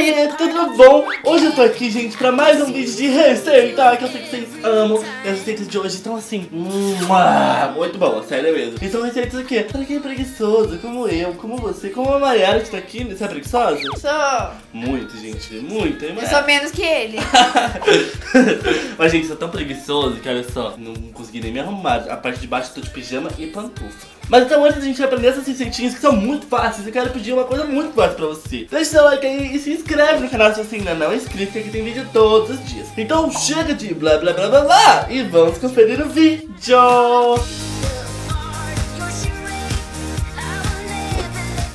Oiê, tudo bom? Hoje eu tô aqui, gente, pra mais um vídeo de receita Que eu sei que vocês amam E as receitas de hoje estão assim, muito boas, sério mesmo. E são receitas o quê? Pra quem é preguiçoso, como eu, como você, como a Mayara que tá aqui Você é preguiçosa? Sou. Muito, gente, muito hein, Eu sou menos que ele. Mas, gente, sou tão preguiçoso que, olha só Não consegui nem me arrumar. A parte de baixo eu tô de pijama e pantufa mas então antes da gente aprender essas receitinhas que são muito fáceis, eu quero pedir uma coisa muito fácil pra você. Deixa seu like aí e se inscreve no canal se você ainda não é inscrito, que aqui tem vídeo todos os dias. Então chega de blá blá blá blá blá e vamos conferir o vídeo!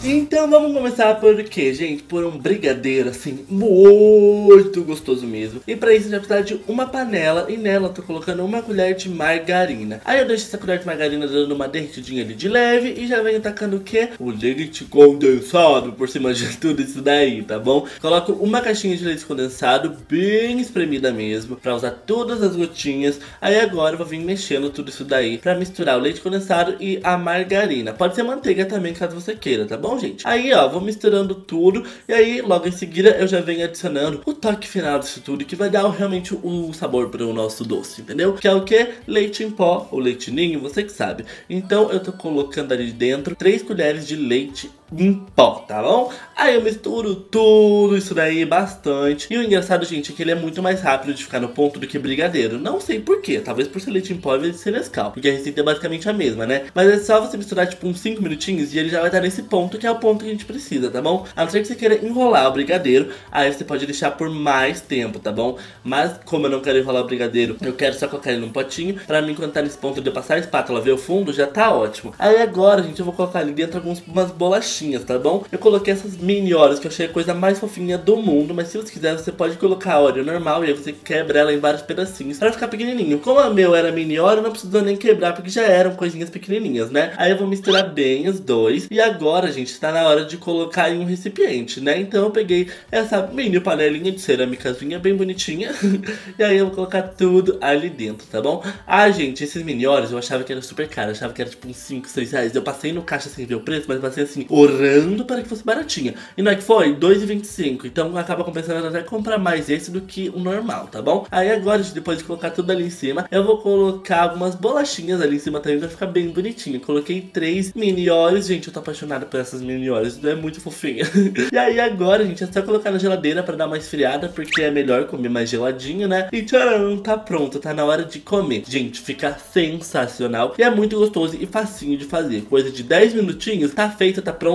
Então vamos começar por quê, gente? Por um brigadeiro, assim, muito gostoso mesmo. E pra isso a gente vai precisar de uma panela e nela eu tô colocando uma colher de margarina. Aí eu deixo essa colher de margarina dando uma derretidinha ali de leve e já venho tacando o quê? O leite condensado por cima de tudo isso daí, tá bom? Coloco uma caixinha de leite condensado bem espremida mesmo, pra usar todas as gotinhas. Aí agora eu vou vir mexendo tudo isso daí pra misturar o leite condensado e a margarina. Pode ser manteiga também, caso você queira, tá bom? Gente? Aí, ó, vou misturando tudo e aí, logo em seguida, eu já venho adicionando o toque final disso tudo, que vai dar realmente o sabor para o nosso doce, entendeu? Que é o que? Leite em pó ou leite ninho, você que sabe. Então, eu tô colocando ali dentro 3 colheres de leite em pó, tá bom? Aí eu misturo tudo isso daí bastante. E o engraçado, gente, é que ele é muito mais rápido de ficar no ponto do que brigadeiro. Não sei porquê, talvez por ser leite em pó e ser Nescau, porque a receita é basicamente a mesma, né? Mas é só você misturar tipo uns 5 minutinhos e ele já vai estar nesse ponto que é o ponto que a gente precisa, tá bom? A não ser que você queira enrolar o brigadeiro, aí você pode deixar por mais tempo, tá bom? Mas como eu não quero enrolar o brigadeiro, eu quero só colocar ele num potinho. Pra mim, quando tá nesse ponto de eu passar a espátula ver o fundo, já tá ótimo. Aí agora, gente, eu vou colocar ali dentro algumas bolachinhas tá bom? Eu coloquei essas mini Oreos que eu achei a coisa mais fofinha do mundo, mas se você quiser você pode colocar a Oreo normal e aí você quebra ela em vários pedacinhos para ficar pequenininho. Como a meu era mini Oreo, não precisou nem quebrar porque já eram coisinhas pequenininhas, né? Aí eu vou misturar bem os dois e agora, gente, tá na hora de colocar em um recipiente, né? Então eu peguei essa mini panelinha de cerâmicazinha bem bonitinha e aí eu vou colocar tudo ali dentro, tá bom? Ah, gente, esses mini Oreos eu achava que era super caro, eu achava que era tipo uns 5, 6 reais. Eu passei no caixa sem ver o preço, mas passei assim, orando para que fosse baratinha. E não é que foi? 2,25. Então acaba compensando até comprar mais esse do que o normal, tá bom? Aí agora, depois de colocar tudo ali em cima, eu vou colocar algumas bolachinhas ali em cima também pra ficar bem bonitinho. Coloquei três mini Oreos. Gente, eu tô apaixonada por essas mini Oreos. É muito fofinha. e aí agora, gente, é só colocar na geladeira pra dar uma esfriada, porque é melhor comer mais geladinho, né? E tcharam, tá pronto. Tá na hora de comer. Gente, fica sensacional. E é muito gostoso e facinho de fazer. Coisa de 10 minutinhos, tá feito, tá pronto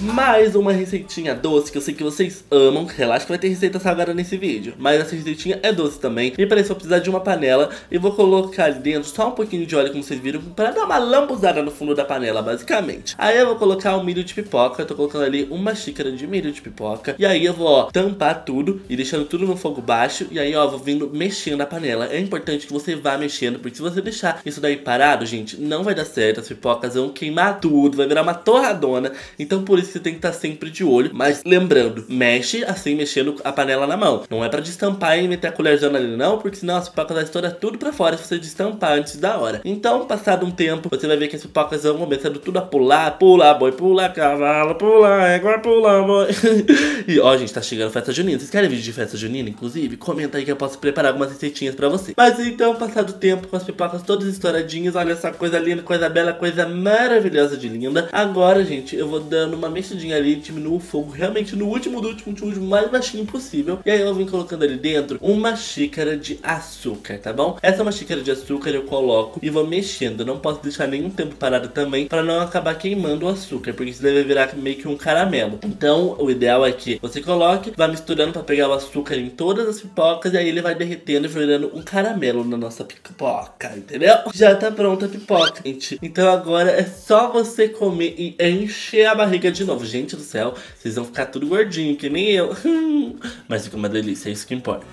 mais uma receitinha doce que eu sei que vocês amam. Relaxa que vai ter receita salgada nesse vídeo. Mas essa receitinha é doce também. E para isso eu vou precisar de uma panela. E vou colocar ali dentro só um pouquinho de óleo, como vocês viram, para dar uma lambuzada no fundo da panela, basicamente. Aí eu vou colocar o milho de pipoca. Eu tô colocando ali uma xícara de milho de pipoca. E aí eu vou, ó, tampar tudo e deixando tudo no fogo baixo. E aí, ó, vou vindo mexendo a panela. É importante que você vá mexendo, porque se você deixar isso daí parado, gente, não vai dar certo. As pipocas vão queimar tudo, vai virar uma torradona. Então por isso você tem que estar tá sempre de olho. Mas lembrando, mexe assim, mexendo a panela na mão. Não é pra destampar e meter a colherzona ali, não, porque senão as pipocas vai estourar tudo pra fora se você destampar antes da hora. Então, passado um tempo, você vai ver que as pipocas vão começando tudo a pular, pular, boi, pular, cavalo, pular, égua, pular, boi. e ó, gente, tá chegando festa junina. Vocês querem vídeo de festa junina, inclusive? Comenta aí que eu posso preparar algumas receitinhas pra você. Mas então, passado o tempo, com as pipocas todas estouradinhas, olha essa coisa linda, coisa bela, coisa maravilhosa de linda. Agora, gente, eu vou dando uma mexidinha ali, diminuo o fogo realmente no último do último, último, último, mais baixinho possível. E aí eu vim colocando ali dentro uma xícara de açúcar, tá bom? Essa é uma xícara de açúcar, eu coloco e vou mexendo. Não posso deixar nenhum tempo parado também, para não acabar queimando o açúcar, porque isso deve virar meio que um caramelo. Então, o ideal é que você coloque, vá misturando para pegar o açúcar em todas as pipocas, e aí ele vai derretendo e virando um caramelo na nossa pipoca, entendeu? Já tá pronta a pipoca, gente. Então agora é só você comer e encher a barriga de novo. Gente do céu, vocês vão ficar tudo gordinho, que nem eu. Mas fica uma delícia, é isso que importa.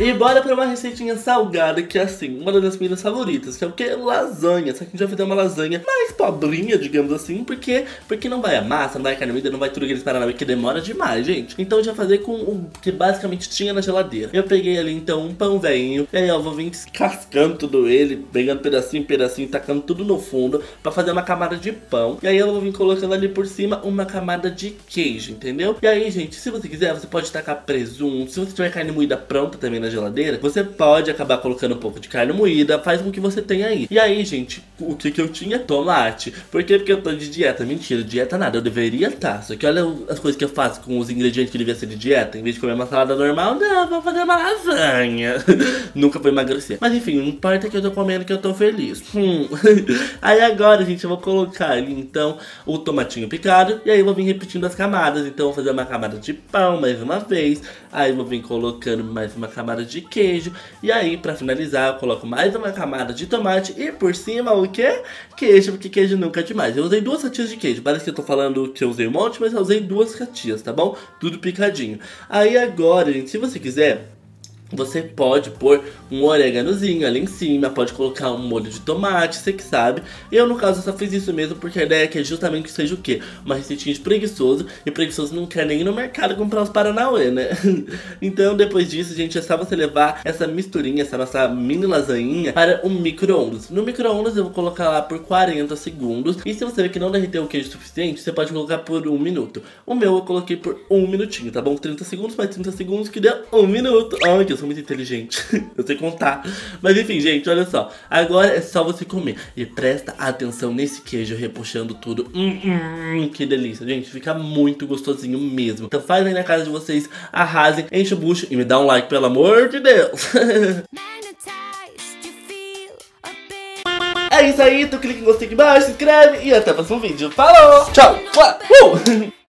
E bora pra uma receitinha salgada, que é assim, uma das minhas comidas favoritas, que é o que? Lasanha. Só que a gente vai fazer uma lasanha mais pobrinha, digamos assim, porque, porque não vai a massa, não vai a carne moída, não vai tudo aqueles paranauê que demora demais, gente. Então gente vai fazer com o que basicamente tinha na geladeira. Eu peguei ali então um pão velhinho, e aí eu vou vir descascando tudo ele, pegando pedacinho, pedacinho, tacando tudo no fundo, pra fazer uma camada de pão. E aí eu vou vir colocando ali por cima uma camada de queijo, entendeu? E aí, gente, se você quiser, você pode tacar presunto. Se você tiver carne moída pronta também na geladeira, você pode acabar colocando um pouco de carne moída, faz com que você tenha aí. E aí, gente, o que que eu tinha? Tomate. Por quê? Porque eu tô de dieta. Mentira, dieta nada, eu deveria estar. Tá. Só que olha as coisas que eu faço com os ingredientes que devia ser de dieta. Em vez de comer uma salada normal, não, vou fazer uma lasanha. Nunca vou emagrecer. Mas enfim, não importa que eu tô comendo que eu tô feliz. Hum. aí agora, gente, eu vou colocar ali então o tomatinho picado. E aí eu vou vir repetindo as camadas. Então eu vou fazer uma camada de pão mais uma vez. Aí eu vou vir colocando mais uma camada de queijo. E aí, pra finalizar, eu coloco mais uma camada de tomate. E por cima, o que? Queijo, porque queijo nunca é demais. Eu usei duas fatias de queijo. Parece que eu tô falando que eu usei um monte, mas eu usei duas fatias, tá bom? Tudo picadinho. Aí agora, gente, se você quiser, você pode pôr um oréganozinho ali em cima, pode colocar um molho de tomate, você que sabe. Eu, no caso, só fiz isso mesmo porque a ideia é que é justamente que seja o quê? Uma receitinha de preguiçoso, e preguiçoso não quer nem ir no mercado comprar os Paranauê, né? então, depois disso, gente, é só você levar essa misturinha, essa nossa mini lasanha para o micro-ondas. No micro-ondas eu vou colocar lá por 40 segundos, e se você ver que não derreteu o queijo suficiente, você pode colocar por um minuto. O meu eu coloquei por um minutinho, tá bom? 30 segundos mais 30 segundos que deu um minuto. Ai, eu sou muito inteligente. eu sei contar. Mas enfim, gente, olha só. Agora é só você comer. E presta atenção nesse queijo repuxando tudo. Hum, hum, que delícia, gente. Fica muito gostosinho mesmo. Então faz aí na casa de vocês, arrasem, enche o bucho e me dá um like, pelo amor de Deus. É isso aí, tu clica em gostei aqui embaixo, se inscreve e até o próximo vídeo. Falou! Tchau! Uh!